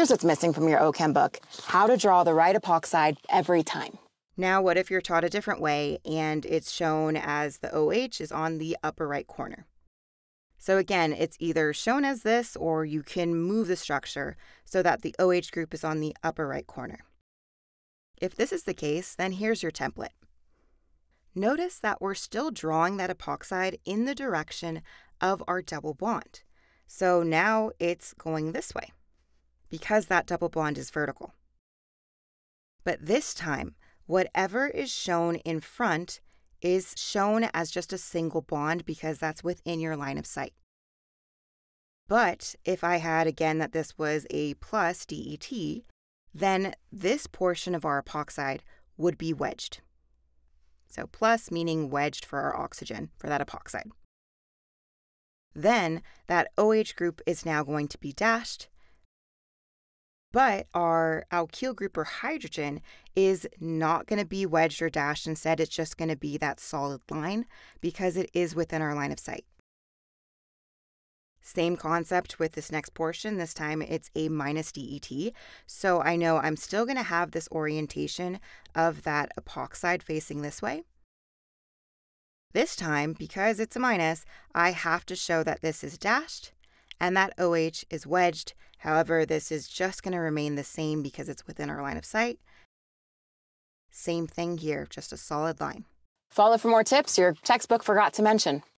Here's what's missing from your OChem book how to draw the right epoxide every time. Now, what if you're taught a different way and it's shown as the OH is on the upper right corner? So again, it's either shown as this or you can move the structure so that the OH group is on the upper right corner. If this is the case, then here's your template. Notice that we're still drawing that epoxide in the direction of our double bond. So now it's going this way because that double bond is vertical. But this time, whatever is shown in front is shown as just a single bond because that's within your line of sight. But if I had again that this was a plus DET, then this portion of our epoxide would be wedged. So plus meaning wedged for our oxygen for that epoxide. Then that OH group is now going to be dashed, but our alkyl group or hydrogen is not going to be wedged or dashed. Instead, it's just going to be that solid line because it is within our line of sight. Same concept with this next portion. This time it's a minus DET. So I know I'm still going to have this orientation of that epoxide facing this way. This time, because it's a minus, I have to show that this is dashed and that OH is wedged. However, this is just going to remain the same because it's within our line of sight. Same thing here, just a solid line. Follow for more tips your textbook forgot to mention.